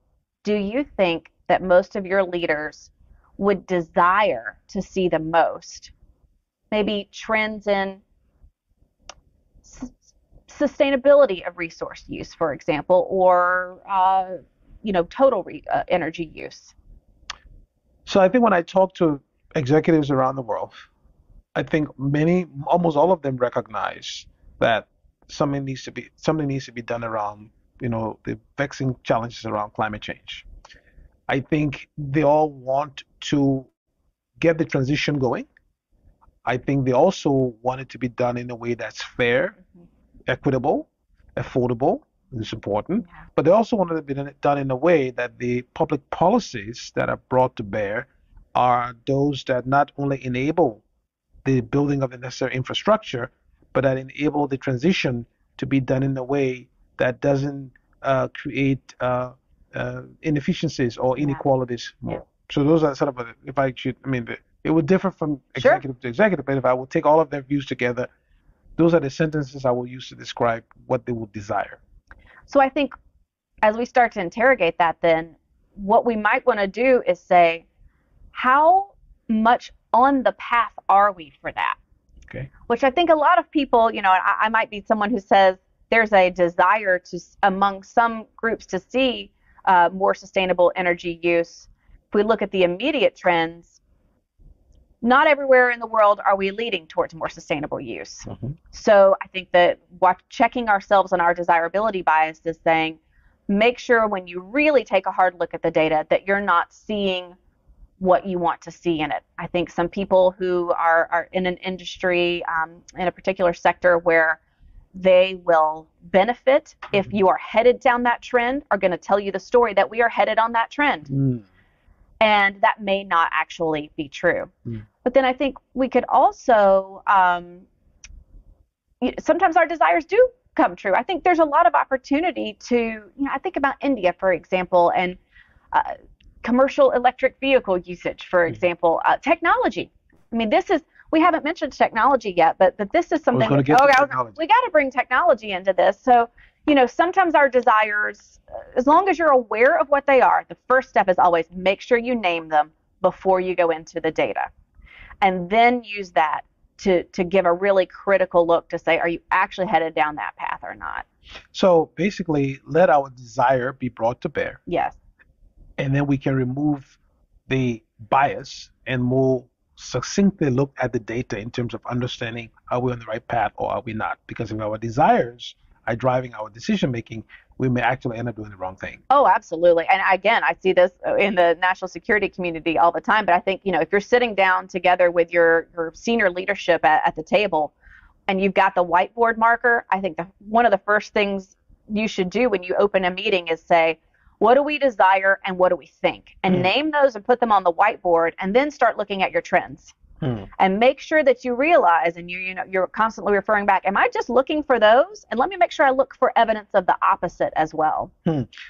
do you think that most of your leaders would desire to see the most? Maybe trends in s- sustainability of resource use, for example, or uh, you know total re- uh, energy use. So I think when I talk to executives around the world, I think many, almost all of them recognize that something needs to be something needs to be done around you know the vexing challenges around climate change. I think they all want to get the transition going. I think they also want it to be done in a way that's fair, mm-hmm. equitable, affordable. It's important, yeah. but they also want it to be done in a way that the public policies that are brought to bear are those that not only enable the building of the necessary infrastructure, but that enable the transition to be done in a way that doesn't uh, create uh, uh, inefficiencies or Yeah. inequalities more. Yeah. So those are sort of, a, if I should, I mean, it would differ from Sure. executive to executive, but if I will take all of their views together, those are the sentences I will use to describe what they would desire. So I think as we start to interrogate that, then what we might want to do is say, how much on the path are we for that? Okay. Which I think a lot of people, you know, I, I might be someone who says there's a desire to among some groups to see uh, more sustainable energy use. If we look at the immediate trends, not everywhere in the world are we leading towards more sustainable use. So I think that checking ourselves on our desirability bias is saying, make sure when you really take a hard look at the data that you're not seeing what you want to see in it. I think some people who are, are in an industry, um, in a particular sector where they will benefit if you are headed down that trend are going to tell you the story that we are headed on that trend Mm. and that may not actually be true. Mm. But then I think we could also um, sometimes our desires do come true. I think there's a lot of opportunity to, you know, I think about India, for example, and uh, commercial electric vehicle usage, for example, uh, technology. I mean, this is we haven't mentioned technology yet, but but this is something. gonna get to okay, technology. we got to bring technology into this. So you know, sometimes our desires, uh, as long as you're aware of what they are, the first step is always make sure you name them before you go into the data, and then use that to to give a really critical look to say, are you actually headed down that path or not? So basically, let our desire be brought to bear, Yes. and then we can remove the bias and more succinctly look at the data in terms of understanding are we on the right path or are we not? Because if our desires are driving our decision making, we may actually end up doing the wrong thing. Oh, absolutely. And again, I see this in the national security community all the time. But I think, you know, if you're sitting down together with your, your senior leadership at, at the table and you've got the whiteboard marker, I think the, one of the first things you should do when you open a meeting is say, what do we desire and what do we think? And Hmm. name those and put them on the whiteboard and then start looking at your trends. Hmm. And make sure that you realize and you you know you're constantly referring back, am I just looking for those? And let me make sure I look for evidence of the opposite as well.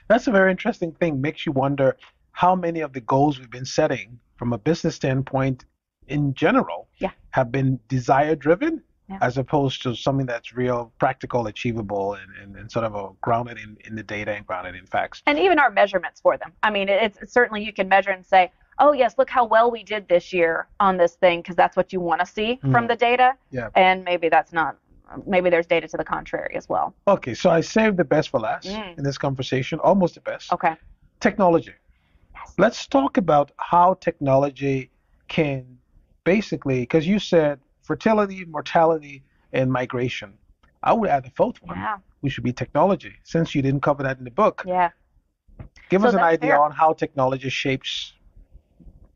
That's a very interesting thing. Makes you wonder how many of the goals we've been setting from a business standpoint in general Yeah. have been desire driven Yeah. as opposed to something that's real, practical, achievable, and, and, and sort of a grounded in, in the data and grounded in facts. and even our measurements for them. I mean, it's it's certainly you can measure and say, oh yes, look how well we did this year on this thing because that's what you want to see from Mm. the data. Yeah. And maybe that's not. Maybe there's data to the contrary as well. Okay, so I saved the best for last Mm. in this conversation, almost the best. Okay. Technology. Yes. Let's talk about how technology can basically, because you said fertility, mortality, and migration. I would add the fourth one, Yeah. which should be technology, since you didn't cover that in the book. Yeah. Give So us an idea fair. on how technology shapes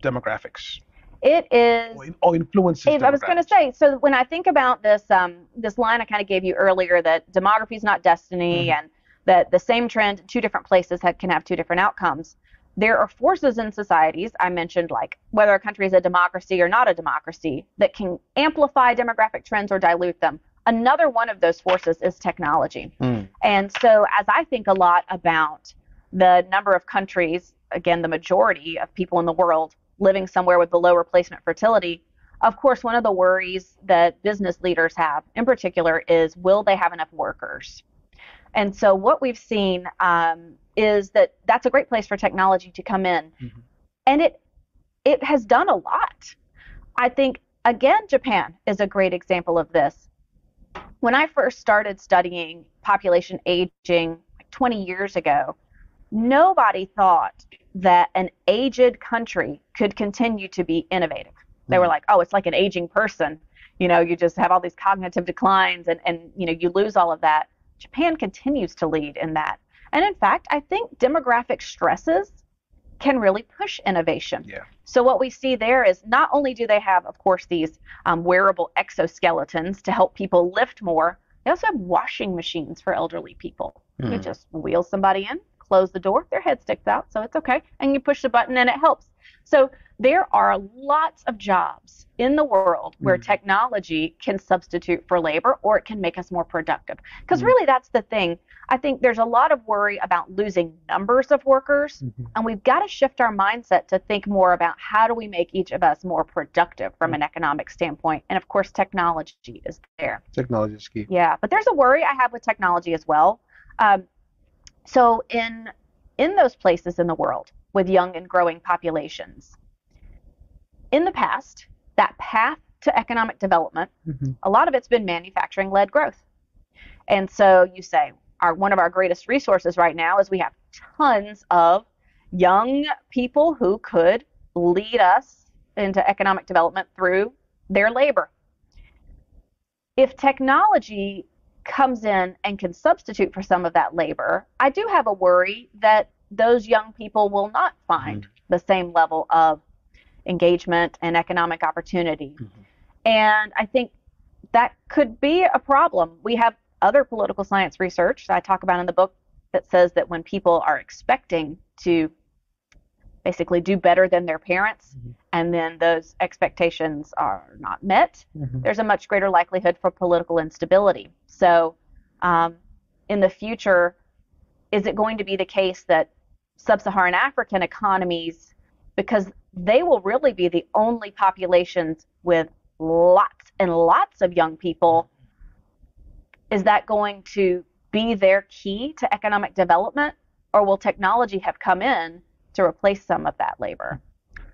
demographics It is. or, influences Abe, I was going to say, so when I think about this, um, this line I kind of gave you earlier that demography is not destiny, Mhm. and that the same trend in two different places had, can have two different outcomes. There are forces in societies I mentioned, like whether a country is a democracy or not a democracy, that can amplify demographic trends or dilute them. Another one of those forces is technology. Mm. And so, as I think a lot about the number of countries, again, the majority of people in the world living somewhere with below replacement fertility, of course, one of the worries that business leaders have in particular is will they have enough workers? And so, what we've seen um, is that that's a great place for technology to come in. Mhm. And it, it has done a lot. I think, again, Japan is a great example of this when I first started studying population aging like 20 years ago, nobody thought that an aged country could continue to be innovative. They were Hmm. like, oh, it's like an aging person. You know, you just have all these cognitive declines and, and you know, you lose all of that. Japan continues to lead in that. And in fact, I think demographic stresses can really push innovation. Yeah. So what we see there is not only do they have, of course, these um, wearable exoskeletons to help people lift more, they also have washing machines for elderly people. You Mm. just wheel somebody in, close the door, their head sticks out, so it's okay. And you push the button and it helps. So there are lots of jobs in the world where Mhm. technology can substitute for labor or it can make us more productive. Because Mhm. really, that's the thing. I think there's a lot of worry about losing numbers of workers, Mhm. and we've got to shift our mindset to think more about how do we make each of us more productive from an economic standpoint. And of course, technology is there. Technology is key. Yeah, but there's a worry I have with technology as well. Um, so in in those places in the world with young and growing populations, in the past, that path to economic development, Mhm. a lot of it's been manufacturing-led growth. And so you say, our one of our greatest resources right now is we have tons of young people who could lead us into economic development through their labor. If technology comes in and can substitute for some of that labor, I do have a worry that those young people will not find the same level of engagement and economic opportunity. Mhm. And I think that could be a problem. We have other political science research that I talk about in the book that says that when people are expecting to basically do better than their parents Mhm. and then those expectations are not met, Mhm. there's a much greater likelihood for political instability. So, um, in the future, is it going to be the case that sub Saharan African economies, because they will really be the only populations with lots and lots of young people, is that going to be their key to economic development? Or will technology have come in to replace some of that labor?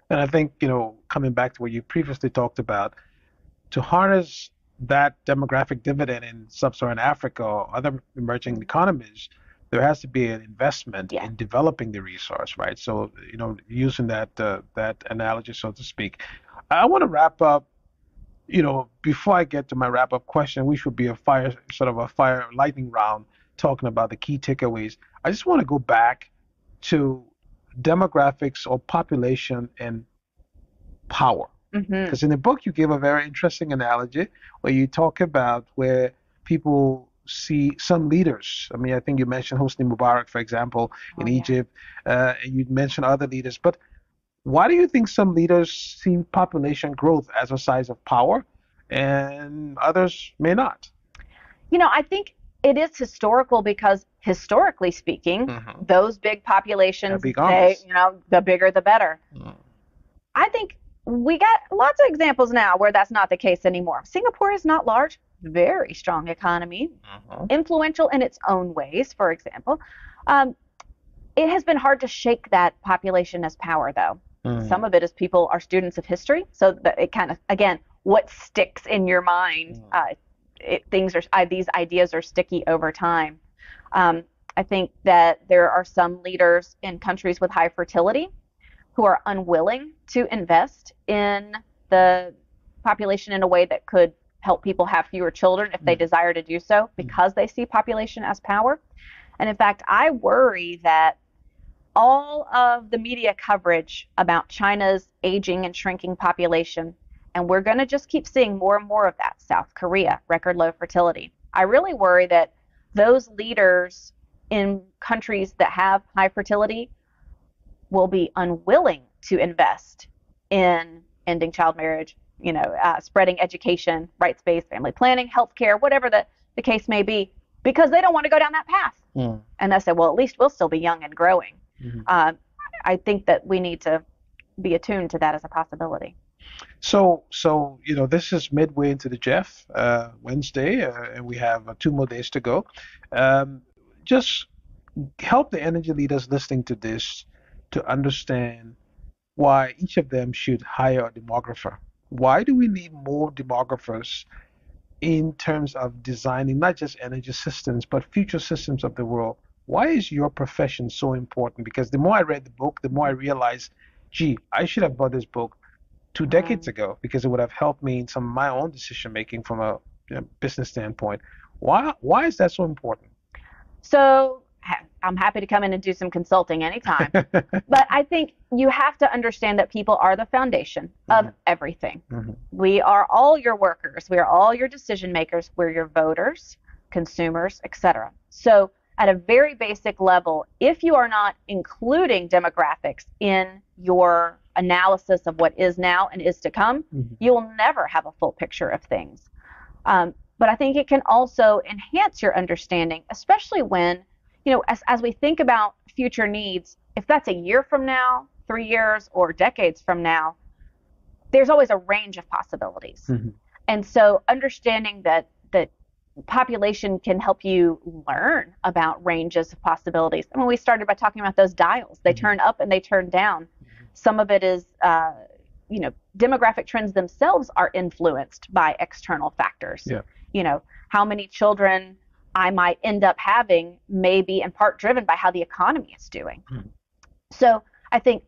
And I think, you know, coming back to what you previously talked about, to harness that demographic dividend in sub Saharan Africa or other emerging economies, there has to be an investment Yeah. in developing the resource, right? So, you know, using that uh, that analogy, so to speak. I want to wrap up, you know, before I get to my wrap up question, we should be a fire, sort of a fire lightning round talking about the key takeaways. I just want to go back to demographics or population and power. hmm Because in the book, you give a very interesting analogy where you talk about where people see some leaders. I mean, I think you mentioned Hosni Mubarak, for example, in Oh, yeah. Egypt, uh, you mentioned other leaders. But why do you think some leaders see population growth as a size of power and others may not? You know, I think it is historical because historically speaking, Mhm. those big populations, big they, you know, the bigger the better. Mm. I think we got lots of examples now where that's not the case anymore. Singapore is not large, very strong economy, influential in its own ways, for example. Um, it has been hard to shake that population as power, though. Mm. Some of it is people are students of history, so that it kind of again, what sticks in your mind. Mm. Uh, it, things are uh, these ideas are sticky over time. Um, I think that there are some leaders in countries with high fertility who are unwilling to invest in the population in a way that could help people have fewer children if they Mm. desire to do so because they see population as power. And in fact, I worry that all of the media coverage about China's aging and shrinking population, and we're going to just keep seeing more and more of that. South Korea, record low fertility. I really worry that those leaders in countries that have high fertility will be unwilling to invest in ending child marriage, you know, uh, spreading education, rights-based family planning, healthcare, whatever the, the case may be, because they don't want to go down that path. Mm. And they say, well, at least we'll still be young and growing. Mhm. Uh, I think that we need to be attuned to that as a possibility. So, so you know, this is midway into the GEF uh, Wednesday, uh, and we have uh, two more days to go. Um, just help the energy leaders listening to this to understand why each of them should hire a demographer. Why do we need more demographers in terms of designing not just energy systems but future systems of the world? Why is your profession so important? Because the more I read the book, the more I realized, gee, I should have bought this book two decades ago because it would have helped me in some of my own decision making from a you know, business standpoint. Why why is that so important? So ha- I'm happy to come in and do some consulting anytime. <laughs> but I think you have to understand that people are the foundation of Mhm. everything. Mhm. We are all your workers. We are all your decision makers. We're your voters, consumers, etc. So at a very basic level, if you are not including demographics in your analysis of what is now and is to come, mm-hmm. you'll never have a full picture of things. Um, but I think it can also enhance your understanding, especially when, you know, as, as we think about future needs, if that's a year from now, three years, or decades from now, there's always a range of possibilities. Mm-hmm. And so understanding that that population can help you learn about ranges of possibilities. I mean, we started by talking about those dials. They mm-hmm. turn up and they turn down. Some of it is, uh, you know, demographic trends themselves are influenced by external factors. Yeah. You know, how many children I might end up having may be in part driven by how the economy is doing. Mm-hmm. So I think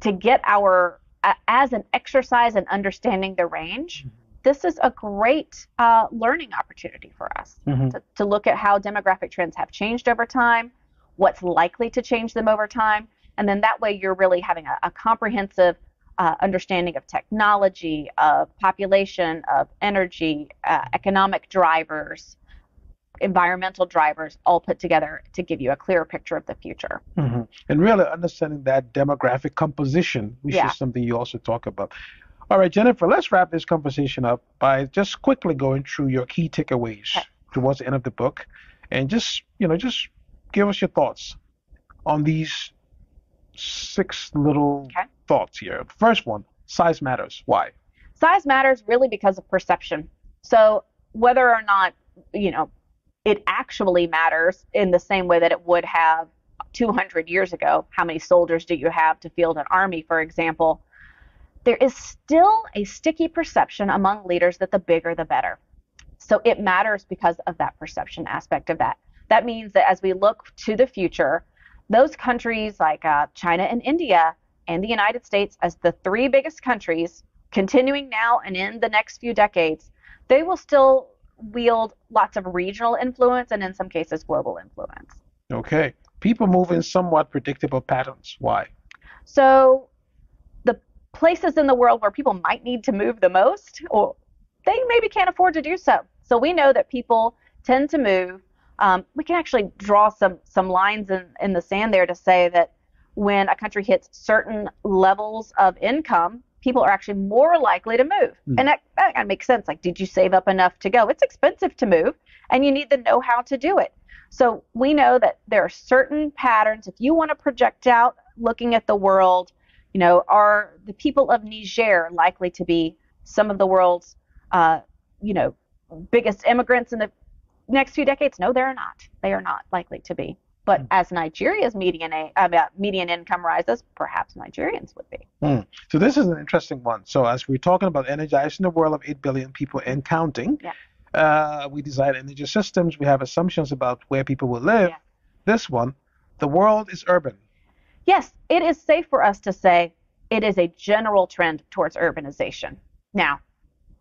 to get our, uh, as an exercise in understanding the range, mm-hmm this is a great uh, learning opportunity for us mm-hmm. to, to, look at how demographic trends have changed over time, what's likely to change them over time, and then that way you're really having a, a comprehensive uh, understanding of technology, of population, of energy, uh, economic drivers, environmental drivers all put together to give you a clearer picture of the future. Mm-hmm. And really understanding that demographic composition, which yeah. is something you also talk about. All right, Jennifer, let's wrap this conversation up by just quickly going through your key takeaways okay. towards the end of the book and just, you know, just give us your thoughts on these six little okay. thoughts here. First one, size matters. Why? Size matters really because of perception. So whether or not, you know, it actually matters in the same way that it would have 200 years ago. How many soldiers do you have to field an army, for example? there is still a sticky perception among leaders that the bigger the better. So it matters because of that perception aspect of that. That means that as we look to the future, those countries like uh, China and India and the United States, as the three biggest countries, continuing now and in the next few decades, they will still wield lots of regional influence and in some cases global influence. Okay. People move in somewhat predictable patterns. Why? So the places in the world where people might need to move the most, or they maybe can't afford to do so. So we know that people tend to move. Um, we can actually draw some some lines in, in the sand there to say that when a country hits certain levels of income, people are actually more likely to move. Mm. And that, that kind of makes sense. Like, did you save up enough to go? It's expensive to move, and you need the know how to do it. So we know that there are certain patterns. If you want to project out looking at the world you know, are the people of Niger likely to be some of the world's, uh, you know, biggest immigrants in the next few decades? No, they're not. They are not likely to be. But mm. as Nigeria's median uh, median income rises, perhaps Nigerians would be. Mm. So this is an interesting one. So as we're talking about energizing the world of 8 billion people and counting, yeah. uh, we design energy systems. We have assumptions about where people will live. Yeah. This one, the world is urban yes, it is safe for us to say it is a general trend towards urbanization. Now,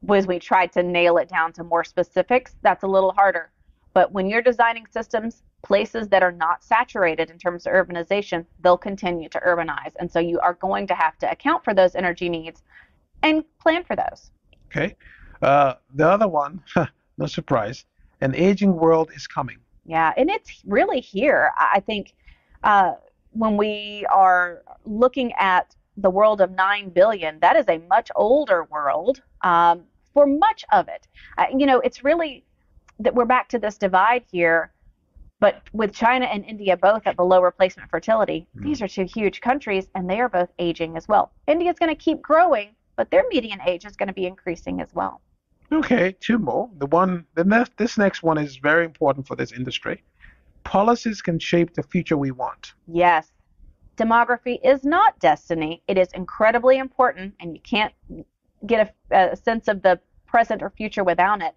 as we tried to nail it down to more specifics, that's a little harder. But when you're designing systems, places that are not saturated in terms of urbanization, they'll continue to urbanize. And so you are going to have to account for those energy needs and plan for those. Okay. Uh, the other one, <laughs> no surprise, an aging world is coming. Yeah, and it's really here. I think uh, when we are looking at the world of 9 billion, that is a much older world um, for much of it. Uh, you know, it's really that we're back to this divide here, but with China and India both at below replacement fertility, mm. these are two huge countries and they are both aging as well. India is going to keep growing, but their median age is going to be increasing as well. Okay, two more. The one, the next, this next one is very important for this industry policies can shape the future we want. Yes. Demography is not destiny. It is incredibly important, and you can't get a, a sense of the present or future without it.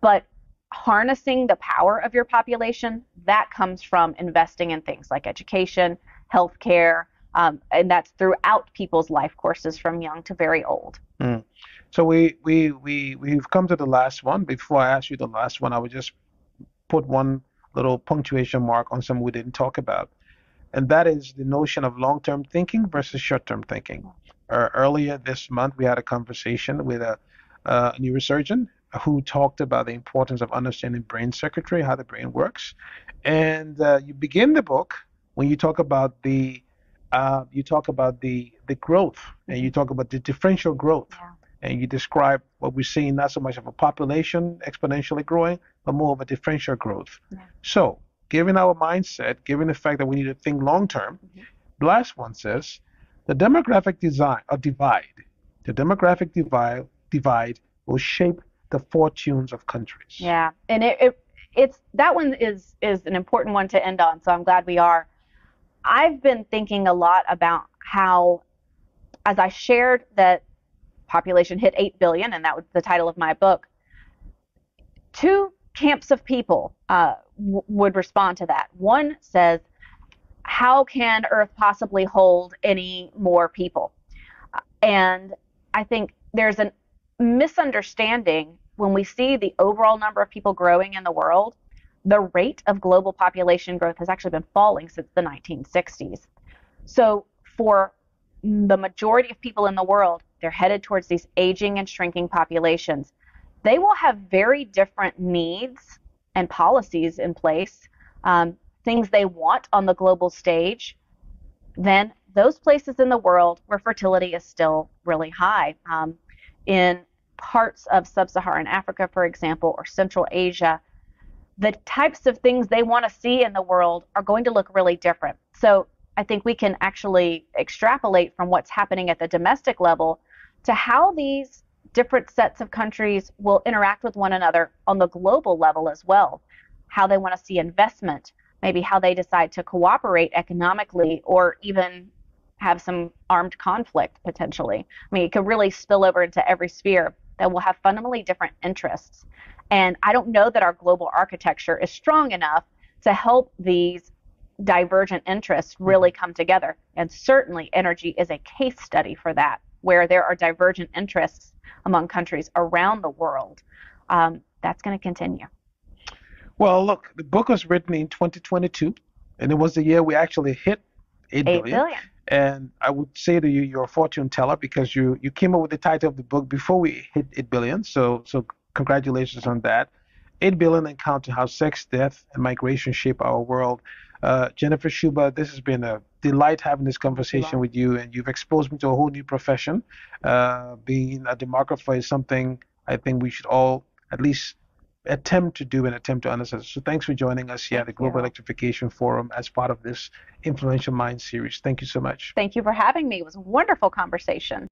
But harnessing the power of your population, that comes from investing in things like education, healthcare, um, and that's throughout people's life courses from young to very old. Mm. So we, we, we, we've come to the last one. Before I ask you the last one, I would just put one little punctuation mark on something we didn't talk about. And that is the notion of long term thinking versus short term thinking. Uh, earlier this month, we had a conversation with a, uh, neurosurgeon who talked about the importance of understanding brain circuitry, how the brain works. And uh, you begin the book when you talk about the uh, you talk about the the growth and you talk about the differential growth. Yeah. And you describe what we're seeing not so much of a population exponentially growing, but more of a differential growth. Yeah. So, given our mindset, given the fact that we need to think long term, mm-hmm. the last one says the demographic design or divide. The demographic divide divide will shape the fortunes of countries. Yeah, and it, it it's that one is is an important one to end on. So I'm glad we are. I've been thinking a lot about how, as I shared that population hit 8 billion, and that was the title of my book, two camps of people uh, w- would respond to that. One says, How can Earth possibly hold any more people? And I think there's a misunderstanding when we see the overall number of people growing in the world the rate of global population growth has actually been falling since the 1960s. So, for the majority of people in the world, they're headed towards these aging and shrinking populations. They will have very different needs and policies in place, um, things they want on the global stage, than those places in the world where fertility is still really high. Um, in parts of sub Saharan Africa, for example, or Central Asia, the types of things they want to see in the world are going to look really different. So I think we can actually extrapolate from what's happening at the domestic level to how these different sets of countries will interact with one another on the global level as well. How they want to see investment, maybe how they decide to cooperate economically or even have some armed conflict potentially. I mean, it could really spill over into every sphere that will have fundamentally different interests. And I don't know that our global architecture is strong enough to help these divergent interests really come together. And certainly, energy is a case study for that, where there are divergent interests among countries around the world. Um, that's going to continue. Well, look, the book was written in 2022, and it was the year we actually hit 8 billion. 8 billion. And I would say to you, you're a fortune teller because you, you came up with the title of the book before we hit 8 billion. So, so congratulations on that. 8 billion and counting how sex, death, and migration shape our world. Uh, Jennifer Sciubba, this has been a delight having this conversation with you, and you've exposed me to a whole new profession. Uh, being a demographer is something I think we should all at least attempt to do and attempt to understand. So thanks for joining us here at the Global Electrification Forum as part of this Influential Mind series. Thank you so much. Thank you for having me. It was a wonderful conversation.